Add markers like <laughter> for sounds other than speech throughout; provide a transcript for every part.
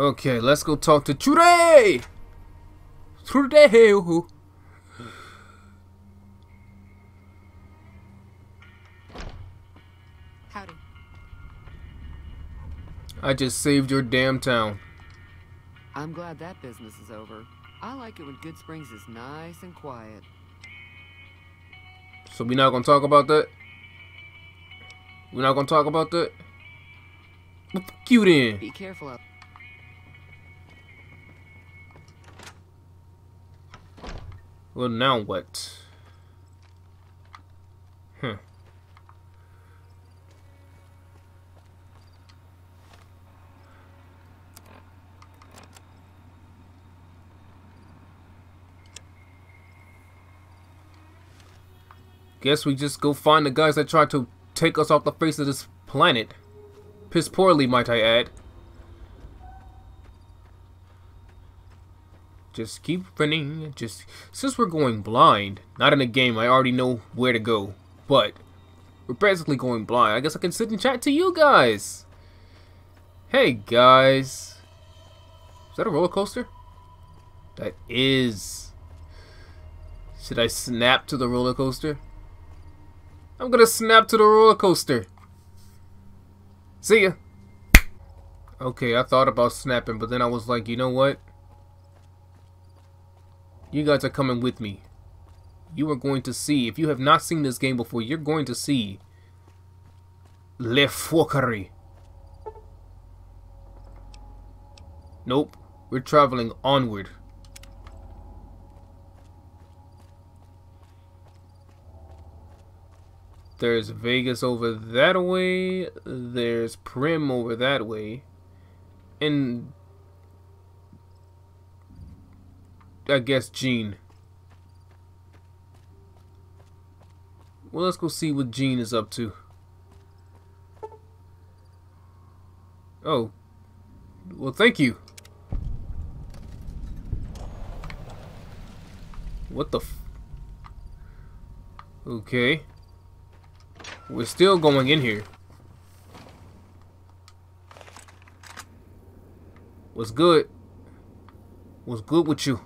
Okay, let's go talk to Trudy! Trudy! Howdy. I just saved your damn town. I'm glad that business is over. I like it when Goodsprings is nice and quiet. So we not gonna talk about that? We're not gonna talk about that? Well, fuck you then. Be careful out. Well, now what? Huh. Guess we just go find the guys that tried to take us off the face of this planet. Piss poorly, might I add. Just keep running. Just since we're going blind, not in a game, I already know where to go. But we're basically going blind. I guess I can sit and chat to you guys. Hey guys, is that a roller coaster? That is. Should I snap to the roller coaster? I'm gonna snap to the roller coaster. See ya. Okay, I thought about snapping, but then I was like, you know what? You guys are coming with me. You are going to see, if you have not seen this game before, you're going to see Le Fouquerie. Nope, we're traveling onward. There's Vegas over that way. There's Primm over that way. And I guess Gene. Well, let's go see what Gene is up to. Oh. Well, thank you. What the Okay. We're still going in here. What's good? What's good with you?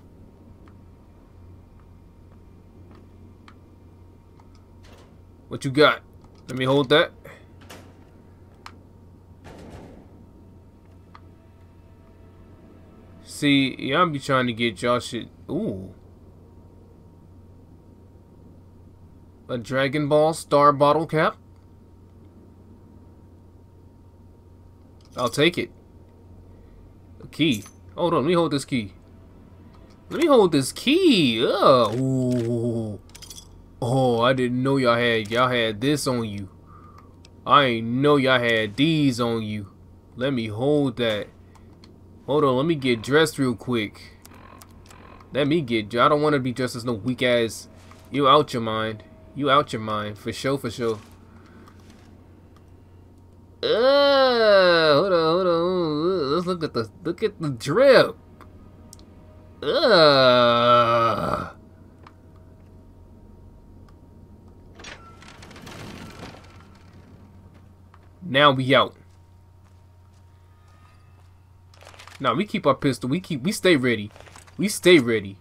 What you got? Let me hold that. See, I'm be trying to get y'all shit. Ooh. A Dragon Ball Star bottle cap? I'll take it. A key. Hold on, let me hold this key. Let me hold this key. Ugh. Ooh. Oh, I didn't know y'all had y'all had this on you. I ain't know y'all had these on you. Let me hold that. Hold on, let me get dressed real quick. Let me get I don't want to be dressed as no weak ass. You out your mind. You out your mind. For sure, for sure. Uh, hold on, hold on. Let's look at the look at the drip. Uh. Now we out. Now we keep our pistol. We keep we stay ready. We stay ready.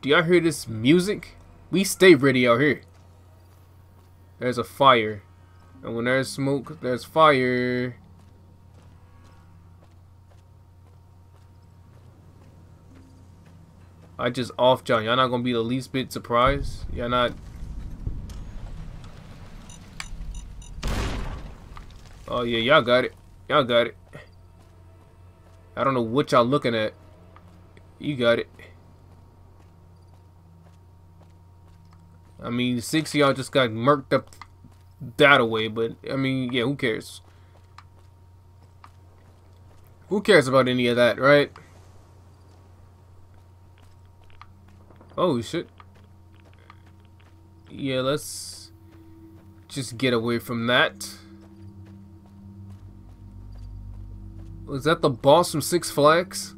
Do y'all hear this music? We stay ready out here. There's a fire. And when there's smoke, there's fire. I just off John. Y'all not gonna be the least bit surprised? Y'all not Oh yeah, y'all got it. Y'all got it. I don't know what y'all looking at. You got it. I mean, six y'all just got murked up that away, but I mean, yeah, who cares? Who cares about any of that, right? Oh shit. Yeah, let's just get away from that. Was that the boss from Six Flags?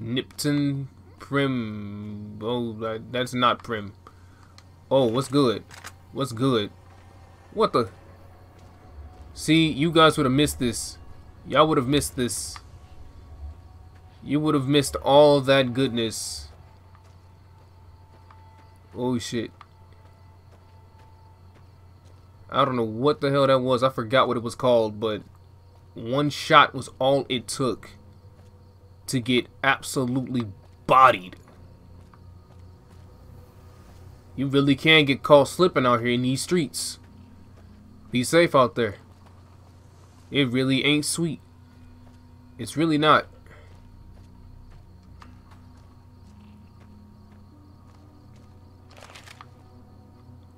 Nipton Primm. Oh, that, that's not Primm. Oh, what's good? What's good? What the? See, you guys would have missed this. Y'all would have missed this. You would have missed all that goodness. Oh shit. I don't know what the hell that was. I forgot what it was called, but one shot was all it took to get absolutely bodied. You really can get caught slipping out here in these streets. Be safe out there. It really ain't sweet. It's really not.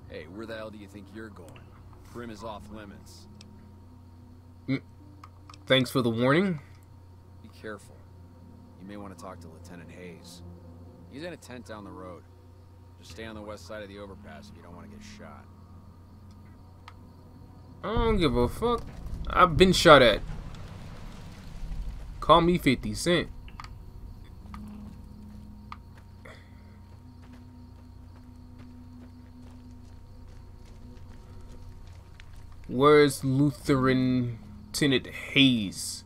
Hey, where the hell do you think you're going? Primm is off limits. Thanks for the warning. Be careful. You may want to talk to Lieutenant Hayes. He's in a tent down the road. Just stay on the west side of the overpass if you don't want to get shot. I don't give a fuck. I've been shot at. Call me 50 Cent. Where's Lutheran Lieutenant Hayes?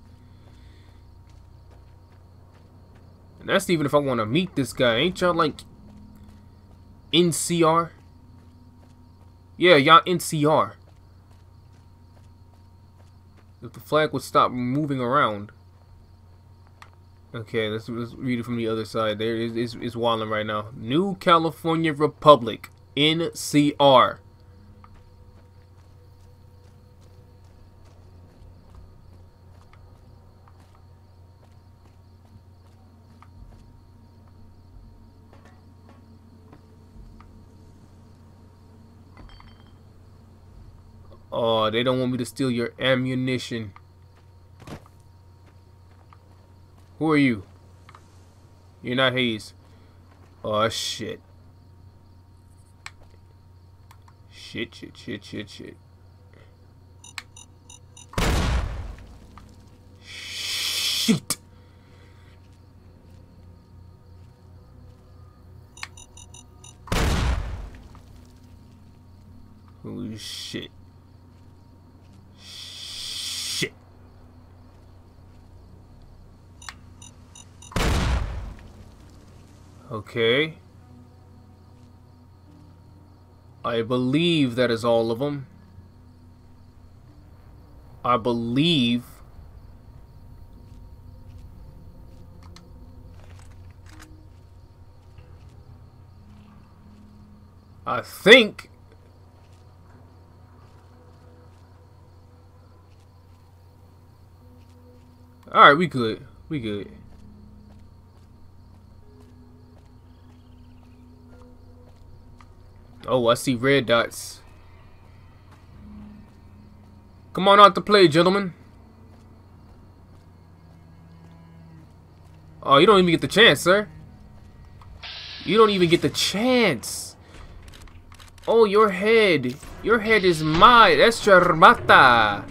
And that's even if I want to meet this guy. Ain't y'all like NCR? Yeah, y'all NCR. If the flag would stop moving around. Okay, let's, let's read it from the other side. There is is is walling right now. New California Republic, NCR. Oh, they don't want me to steal your ammunition. Who are you? You're not Hayes. Oh, shit. Shit, shit, shit, shit, shit. Shit. Shit. Shit. Okay. I believe that is all of them. I believe. I think. Alright, we good. We good. Oh, I see red dots. Come on out to play, gentlemen. Oh, you don't even get the chance, sir. You don't even get the chance. Oh, your head. Your head is mine. That's your mata.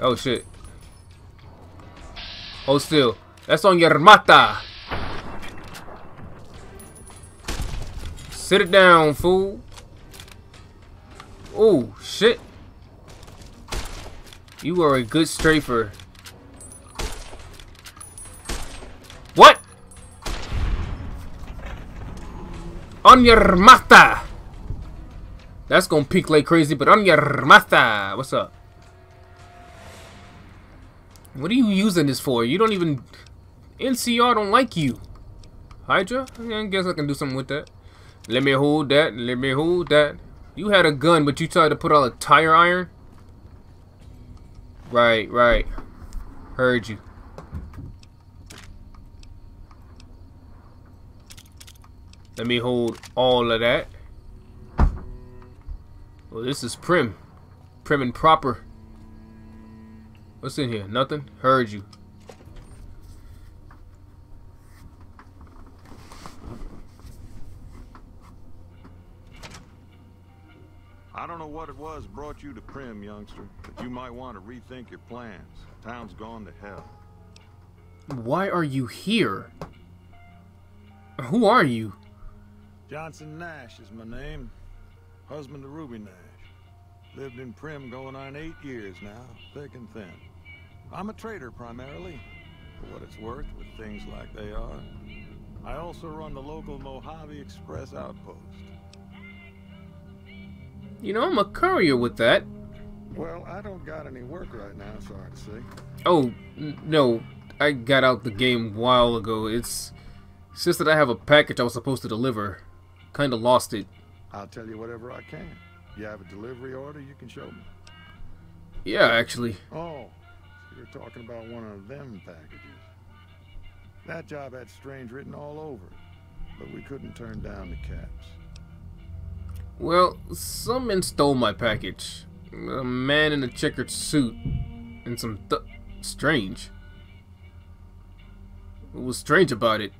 Oh, shit. Hold still. That's on your mata. Sit it down, fool. Oh, shit. You are a good strafer. What? On your mata. That's gonna peak like crazy, but on your mata. What's up? What are you using this for? You don't even... NCR don't like you. Hydra? I guess I can do something with that. Let me hold that. Let me hold that. You had a gun, but you tried to put on a tire iron? Right, right. Heard you. Let me hold all of that. Well, this is Primm. Prim and proper. What's in here? Nothing? Heard you. I don't know what it was brought you to Primm, youngster, but you might want to rethink your plans. Town's gone to hell. Why are you here? Who are you? Johnson Nash is my name. Husband to Ruby Nash. Lived in Primm going on eight years now, thick and thin. I'm a trader primarily, for what it's worth with things like they are. I also run the local Mojave Express outpost. You know, I'm a courier with that. Well, I don't got any work right now, sorry to say. Oh, no. I got out the game a while ago. It's, just that I have a package I was supposed to deliver. Kinda lost it. I'll tell you whatever I can. You have a delivery order you can show me? Yeah, actually. Oh, so you're talking about one of them packages. That job had strange written all over it, but we couldn't turn down the caps. Well, some someone stole my package. A man in a checkered suit and some strange. What was strange about it?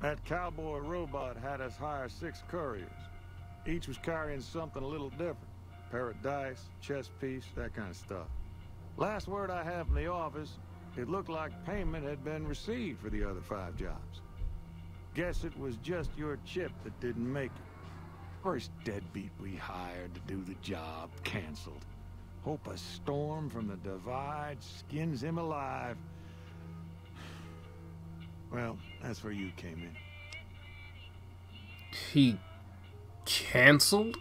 That cowboy robot had us hire six couriers. Each was carrying something a little different. Dice, chess piece, that kind of stuff. Last word I have from the office, it looked like payment had been received for the other five jobs. Guess it was just your chip that didn't make it. First deadbeat we hired to do the job canceled. Hope a storm from the divide skins him alive. Well, that's where you came in. He canceled?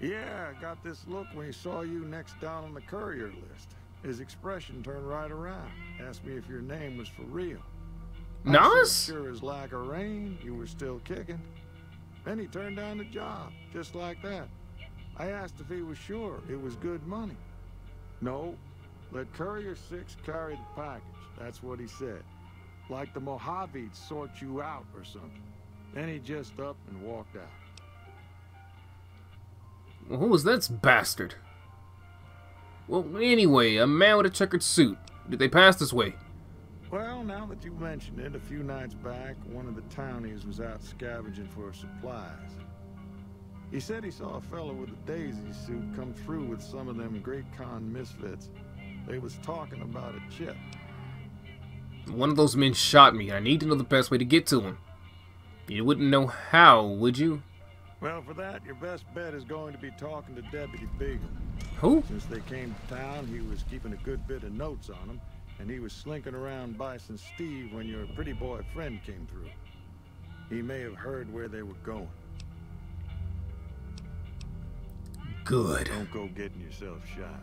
Yeah, I got this look when he saw you next down on the courier list. His expression turned right around. Asked me if your name was for real. Nas? Sure as lack of rain, you were still kicking. Then he turned down the job, just like that. I asked if he was sure it was good money. No, let Courier 6 carry the package. That's what he said. Like the Mojave'd sort you out or something. Then he just up and walked out. Well, who was that bastard? Well, anyway, a man with a checkered suit. Did they pass this way? Well, now that you mention it, a few nights back, one of the townies was out scavenging for supplies. He said he saw a fellow with a daisy suit come through with some of them Great Khan misfits. They was talking about a chip. One of those men shot me. I need to know the best way to get to him. You wouldn't know how, would you? Well, for that, your best bet is going to be talking to Deputy Bingham. Who? Since they came to town, he was keeping a good bit of notes on them, and he was slinking around Bison Steve when your pretty boy friend came through. He may have heard where they were going. Good. Don't go getting yourself shot.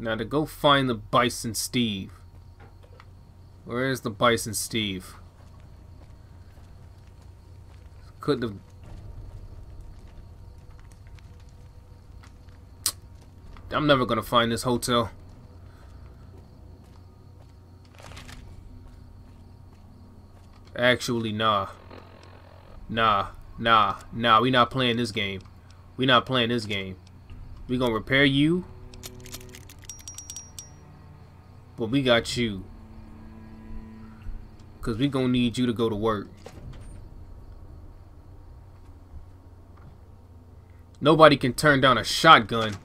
Now to go find the Bison Steve. Where is the Bison Steve? Couldn't have. I'm never gonna find this hotel. Actually, nah. Nah, nah, nah. We not playing this game. We not playing this game. We gonna repair you but we got you. Cause we gonna need you to go to work. Nobody can turn down a shotgun.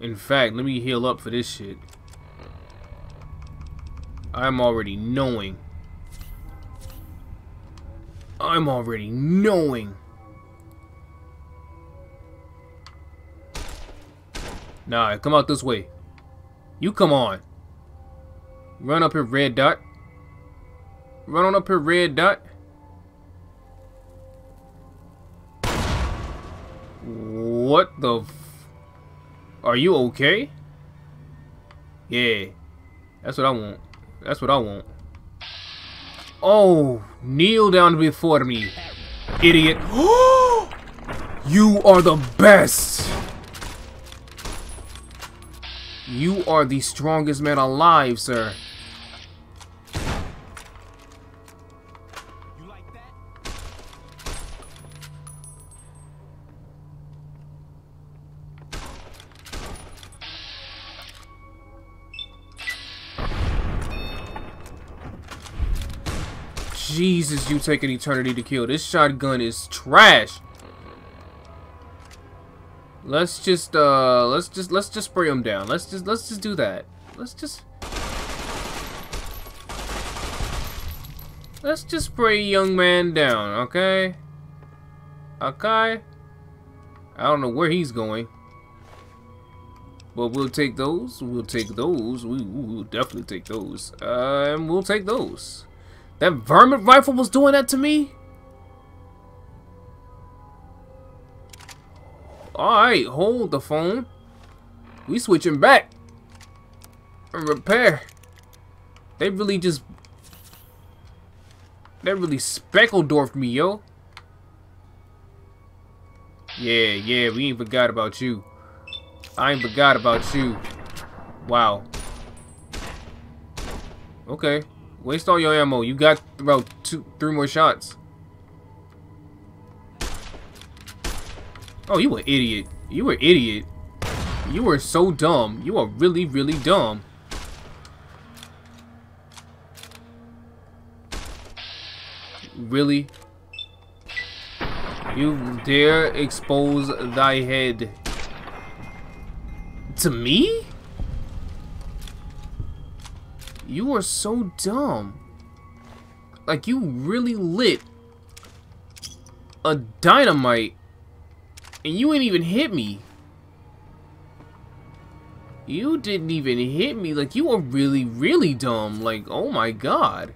In fact, let me heal up for this shit. I'm already knowing. I'm already knowing. Nah, come out this way. You come on. Run up here, red dot. Run on up here, red dot. What the Are you okay? Yeah. That's what I want. That's what I want. Oh, kneel down before me, idiot. <gasps> you are the best. You are the strongest man alive, sir. Jesus, you take an eternity to kill. This shotgun is trash. Let's just uh let's just let's just spray him down. Let's just let's just do that. Let's just Let's just spray young man down, okay? Okay? I don't know where he's going. But we'll take those. We'll take those. We, will definitely take those. Uh, and we'll take those. That varmint rifle was doing that to me? Alright, hold the phone. We switching back. Repair. They really just... They really speckledorfed me, yo. Yeah, yeah, we ain't forgot about you. I ain't forgot about you. Wow. Okay. Waste all your ammo. You got about two, three more shots. Oh, you an idiot. You were idiot. You were so dumb. You are really, really dumb. Really? You dare expose thy head to me? You are so dumb. Like, you really lit a dynamite and you ain't even hit me. You didn't even hit me. Like, you are really, really dumb. Like, oh my god.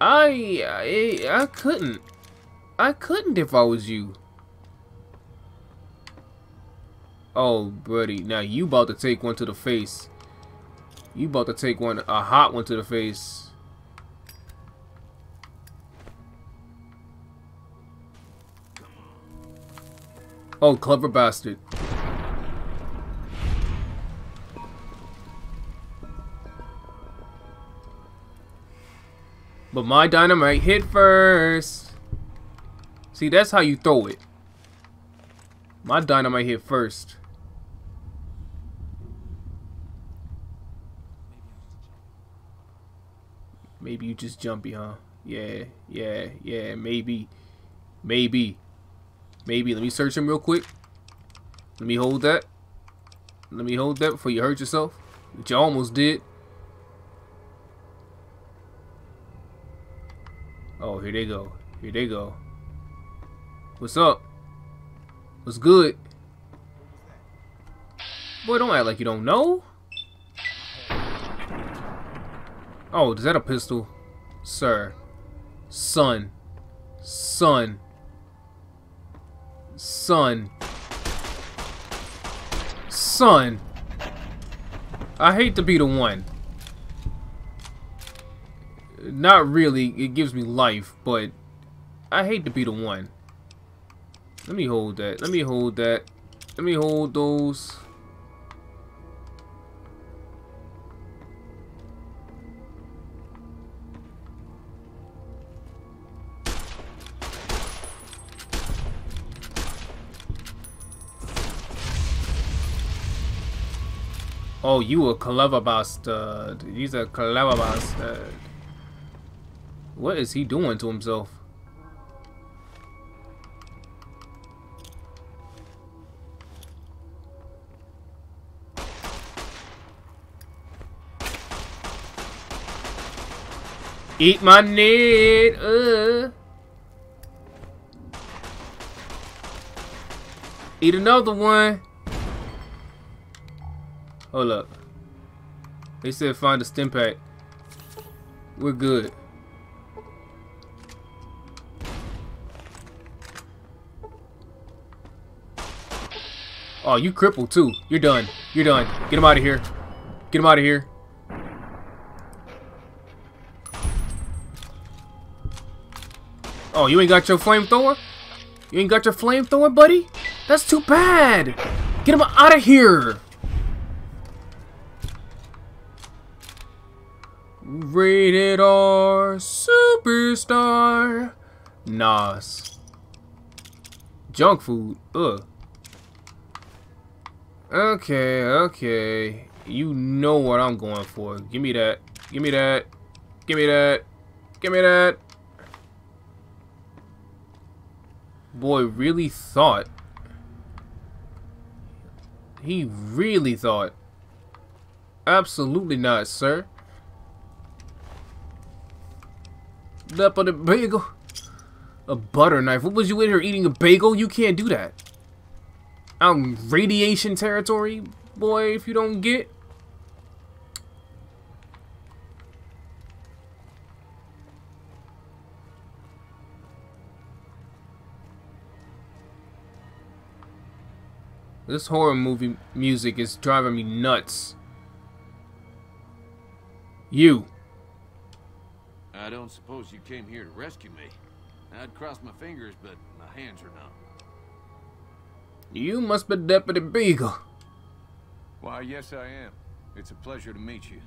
I, I, I couldn't. I couldn't if I was you. Oh, buddy. Now you about to take one to the face. You about to take one, a hot one to the face. Oh, clever bastard. But my dynamite hit first. See, that's how you throw it. My dynamite hit first. Maybe you just jumpy, huh? Yeah, yeah, yeah, maybe. Maybe. Maybe. Let me search him real quick. Let me hold that. Let me hold that before you hurt yourself. Which you almost did. Oh, here they go. Here they go. What's up? What's good? Boy, don't act like you don't know. Oh, is that a pistol? Sir. Son. Son. Son. Son. I hate to be the one not really. It gives me life, but I hate to be the one. Let me hold that. Let me hold that. Let me hold those. Oh, you a clever bastard. He's a clever bastard. What is he doing to himself? Eat my net. Uh. Eat another one. Hold up. They said find a stim pack. We're good. Oh, you crippled too. You're done. You're done. Get him out of here. Get him out of here. Oh, you ain't got your flamethrower? You ain't got your flamethrower, buddy? That's too bad. Get him out of here. Rated R Superstar. Nas. Junk food. Ugh. Okay, okay. You know what I'm going for. Give me that. Give me that. Give me that. Give me that. boy really thought. He really thought. Absolutely not, sir. Up on a bagel. A butter knife. What was you in here eating a bagel? You can't do that. I'm radiation territory, boy, if you don't get. This horror movie music is driving me nuts. You. I don't suppose you came here to rescue me. I'd cross my fingers, but my hands are numb. You must be Deputy Beagle. Why, yes I am. It's a pleasure to meet you.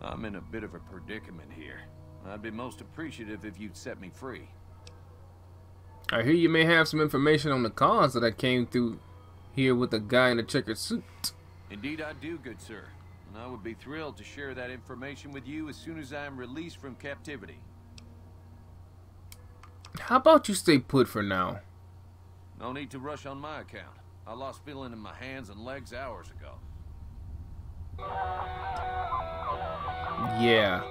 I'm in a bit of a predicament here. I'd be most appreciative if you'd set me free. I hear you may have some information on the cause that I came through here with a guy in a checkered suit. Indeed I do, good sir. And I would be thrilled to share that information with you as soon as I am released from captivity. How about you stay put for now? No need to rush on my account. I lost feeling in my hands and legs hours ago. Yeah.